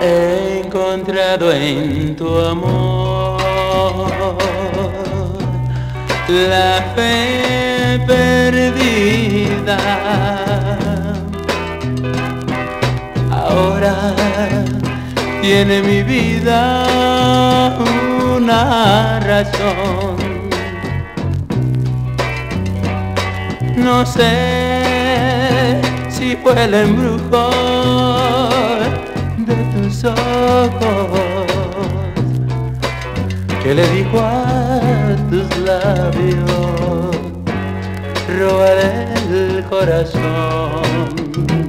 He encontrado en tu amor la fe perdida. Ahora tiene mi vida una razón. No sé si fue el embrujo de tus ojos que le dijo a tus labios robar el corazón.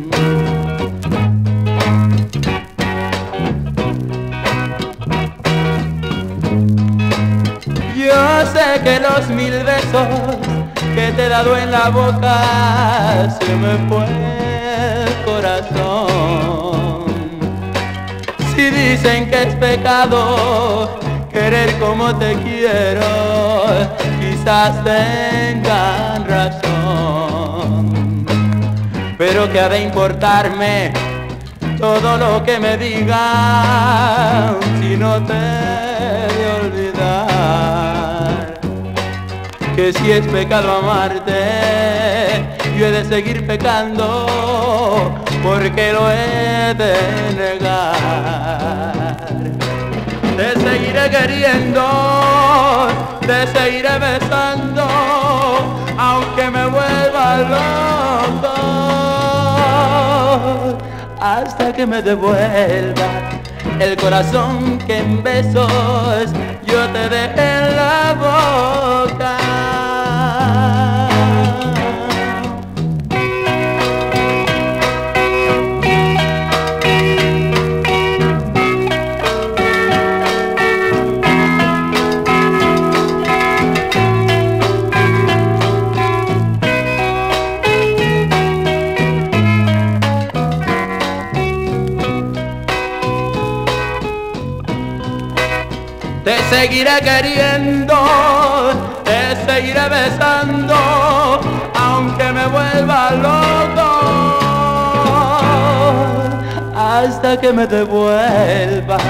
Que los mil besos que te he dado en la boca se me fue el corazón. Si dicen que es pecado querer como te quiero, quizás tengan razón. Pero que ha de importarme todo lo que me digan si no te de olvidar que si es pecado amarte yo he de seguir pecando porque lo he de negar. Te seguiré queriendo te seguiré besando aunque me vuelva loco hasta que me devuelvas el corazón que en besos yo te dejé Te seguiré queriendo, te seguiré besando, aunque me vuelva loco, hasta que me devuelvas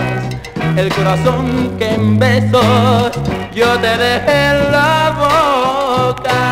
el corazón que en besos yo te dejé en la boca.